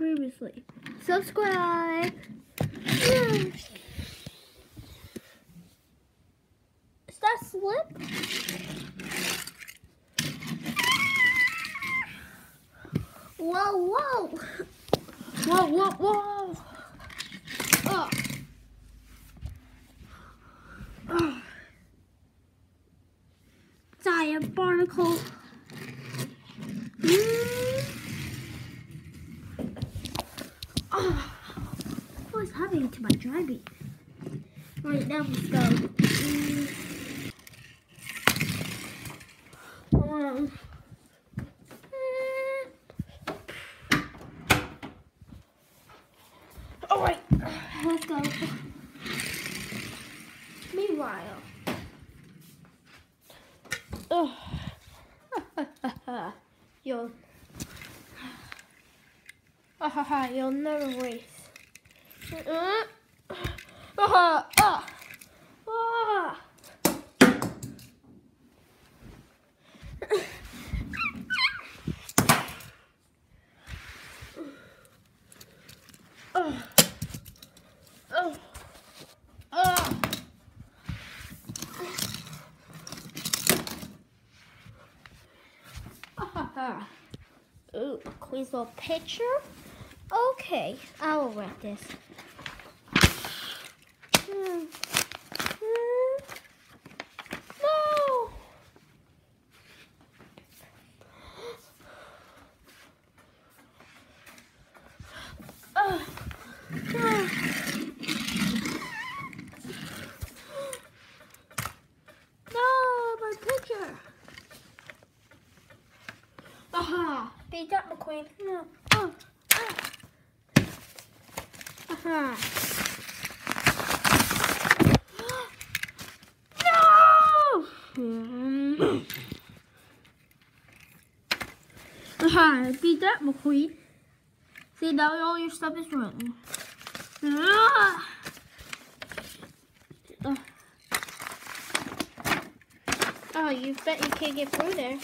previously. Subscribe. Is that slip? Whoa, whoa. Whoa, whoa, whoa. Oh. Oh. Giant barnacle. What's happening to my driving? Right, now let's go. Alright, let's go. Meanwhile. Oh. you'll. You'll never race. Ooh, a Queen's little picture. Okay, I will write this. Hmm. Hmm. No. Ugh. Ugh. No, my picture. Aha, beat up McQueen. No. Oh. Aha. No! Aha, beat that McQueen. See, now all your stuff is running. Ah! Oh. Oh, you bet you can't get through there.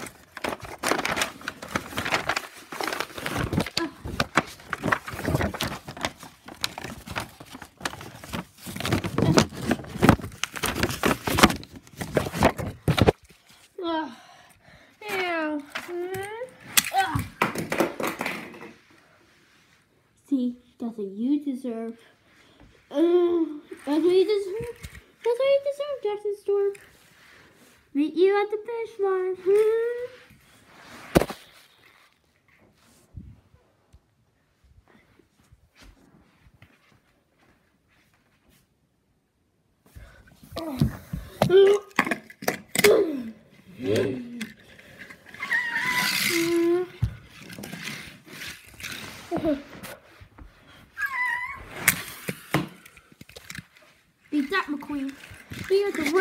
Oh. Ew. Mm. Ah. See, that's what you deserve. Uh, that's what you deserve. That's what you deserve, Jackson Storm. Meet you at the finish line. Beat that, McQueen. The.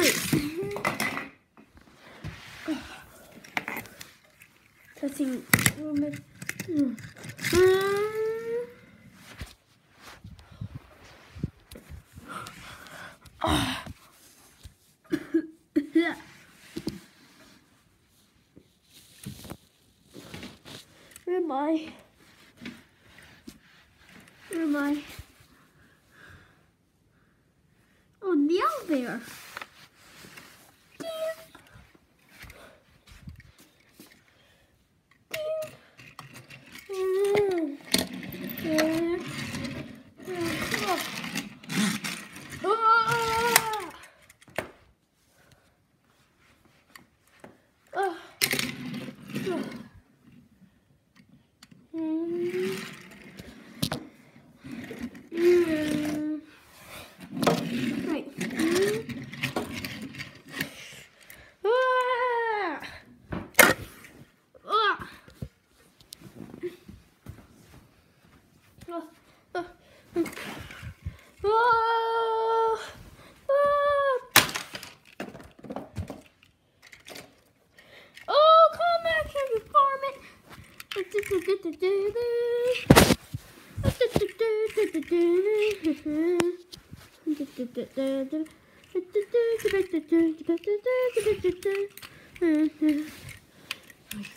Yeah. Where am I? Where am I? Oh, now there.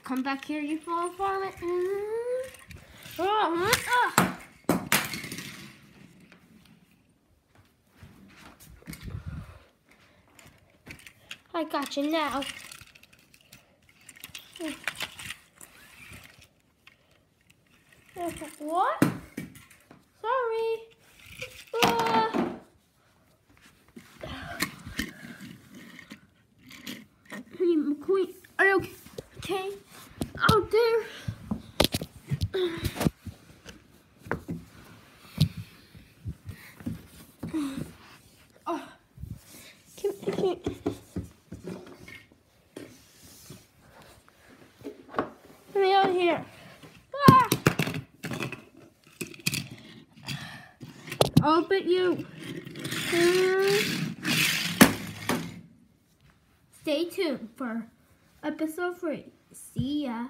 Come back here, you fall from it. Oh, oh. I got you now. What? Sorry. Uh, McQueen, are you okay? okay? Out there. Oh, can, can, Let me out here. Ah! I'll bet you. Stay tuned for episode three. See ya.